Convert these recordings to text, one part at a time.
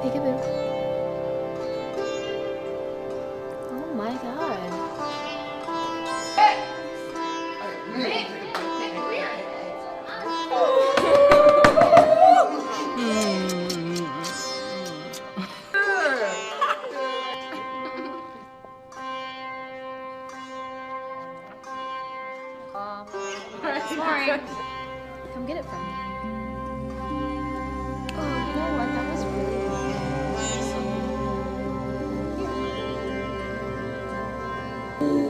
Peekaboo. Oh my god. Come get it from me. Aww. Are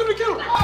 Let me get him.